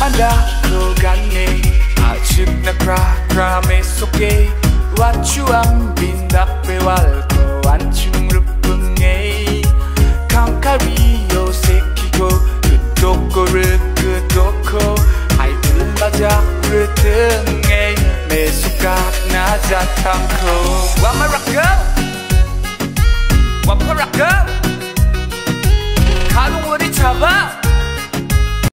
under no gane I chip na kra kra me soke. Wat you am bin da pe wal ko an rupung e. Kam kari yo seki go Kudoko re kudoko Hai bin baja rutung e Me sukat na jatang ko.